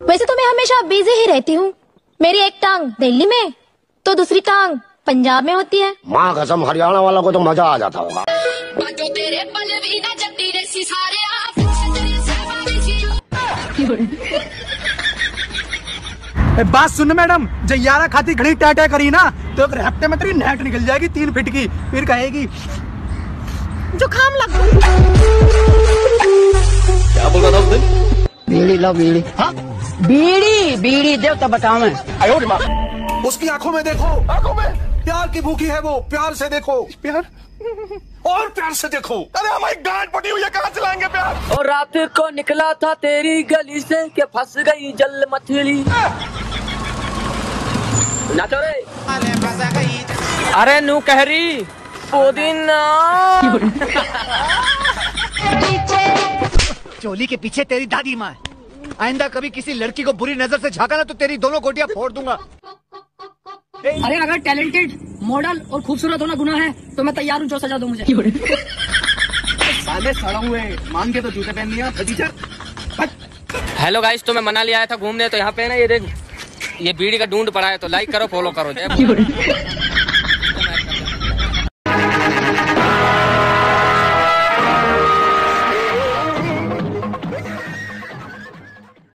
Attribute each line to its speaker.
Speaker 1: वैसे तो मैं हमेशा बिज़ी ही रहती हूँ। मेरी एक टांग दिल्ली में तो दूसरी टांग पंजाब में होती है।
Speaker 2: माँ कसम हरियाणा वाला को तो मज़ा आ जाता होगा।
Speaker 3: बात सुन मैडम जयारा खाती घड़ी टह करी ना तो अगर हफ़्ते में तेरी नेट निकल जाएगी तीन फिट की फिर कहेगी जुकाम लग
Speaker 4: क्या बोला था उसने
Speaker 2: बीड़ी लो बीड़ी।
Speaker 5: बीड़ी बीड़ी देव तो बताओ
Speaker 3: उसकी आँखों में देखो। आँखों में। प्यार की भूखी है वो प्यार से देखो। प्यार? और प्यार से देखो। अरे हमारी गांड पटी हुई है कहाँ चलाएँगे प्यार?
Speaker 5: और रात को निकला था तेरी गली से के फंस गई जल मछली। नाचो रे। अरे नू कहरी पुदीना
Speaker 6: चोली के पीछे तेरी दादी माँ है। आइंदा कभी किसी लड़की को बुरी नज़र से झाका ना तो तेरी दोनों गोटियाँ फोड़ दूँगा।
Speaker 7: अरे अगर टैलेंटेड मॉडल और खूबसूरत होना गुना है तो मैं तैयार हूँ जो सजा दो मुझे।
Speaker 6: साले सड़ा हुए मांग के तो जूते पहन लिया टीचर
Speaker 5: हेलो गाइस तो मैं मनाली आया था घूमने तो यहाँ पे ना ये देख ये बीड़ी का ढूंढ पड़ा है तो लाइक करो फॉलो करो जय